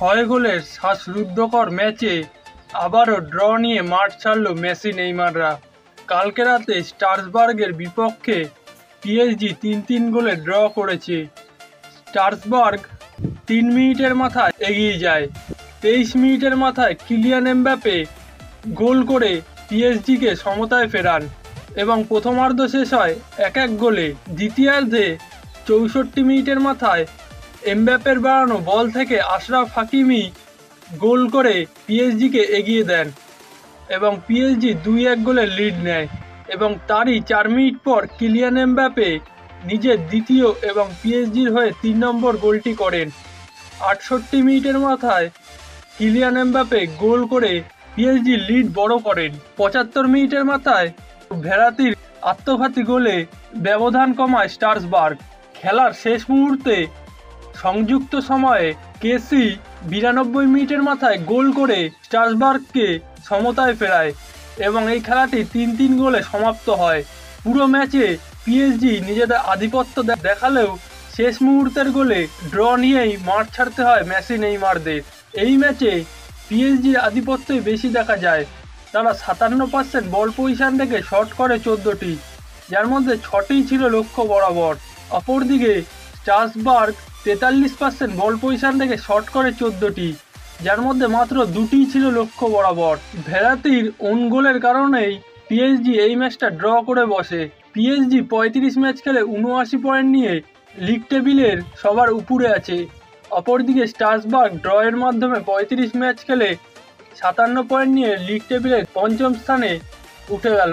ছয় গোলের শ্বাসরুদ্ধকর ম্যাচে আবারও ড্র নিয়ে মাঠ ছাড়ল মেসি, নেইমাররা। কালকে রাতে স্টার্সবার্গের বিপক্ষে পিএসজি তিন তিন গোলে ড্র করেছে। স্টার্সবার্গ তিন মিনিটের মাথায় এগিয়ে যায়। তেইশ মিনিটের মাথায় কিলিয়ান এমবাপে গোল করে পিএসজিকে সমতায় ফেরান এবং প্রথমার্ধ শেষ হয় এক এক গোলে। দ্বিতীয়ার্ধে চৌষট্টি মিনিটের মাথায় এমব্যাপের বাড়ানো বল থেকে আশরাফ হাকিমি গোল করে পিএসজিকে এগিয়ে দেন এবং পিএসজি দুই এক গোলের লিড নেয় এবং তারই চার মিনিট পর কিলিয়ান এমবাপে নিজের দ্বিতীয় এবং পিএসজির হয়ে তিন নম্বর গোলটি করেন। আটষট্টি মিনিটের মাথায় কিলিয়ান এমবাপে গোল করে পিএসজি লিড বড় করেন। পঁচাত্তর মিনিটের মাথায় ভেরাতির আত্মঘাতী গোলে ব্যবধান কমায় স্টার্সবার্গ। খেলার শেষ মুহূর্তে সংযুক্ত সময়ে কেসি বিরানব্বই মিনিটের মাথায় গোল করে স্টার্সবার্গকে সমতায় ফেরায় এবং এই খেলাটি তিন তিন গোলে সমাপ্ত হয়। পুরো ম্যাচে পিএসজি নিজেদের আধিপত্য দেখালেও শেষ মুহূর্তের গোলে ড্র নিয়েই মাঠ ছাড়তে হয় মেসি নেইমারদের। এই ম্যাচে পিএসজির আধিপত্যই বেশি দেখা যায়। তারা সাতান্ন পার্সেন্ট বল পজিশন থেকে শট করে চোদ্দোটি, যার মধ্যে ছটিই ছিল লক্ষ্য বরাবর। অপরদিকে স্টার্সবার্গ তেতাল্লিশ পার্সেন্ট বল পজিশন থেকে শট করে চোদ্দোটি, যার মধ্যে মাত্র দুটিই ছিল লক্ষ্য বরাবর। ভেরাতির ওন গোলের কারণেই পিএসজি এই ম্যাচটা ড্র করে বসে। পিএসজি পঁয়ত্রিশ ম্যাচ খেলে উনআশি পয়েন্ট নিয়ে লিগ টেবিলের সবার উপরে আছে। অপরদিকে স্টার্সবার্গ ড্রয়ের মাধ্যমে পঁয়ত্রিশ ম্যাচ খেলে সাতান্ন পয়েন্ট নিয়ে লিগ টেবিলের পঞ্চম স্থানে উঠে গেল।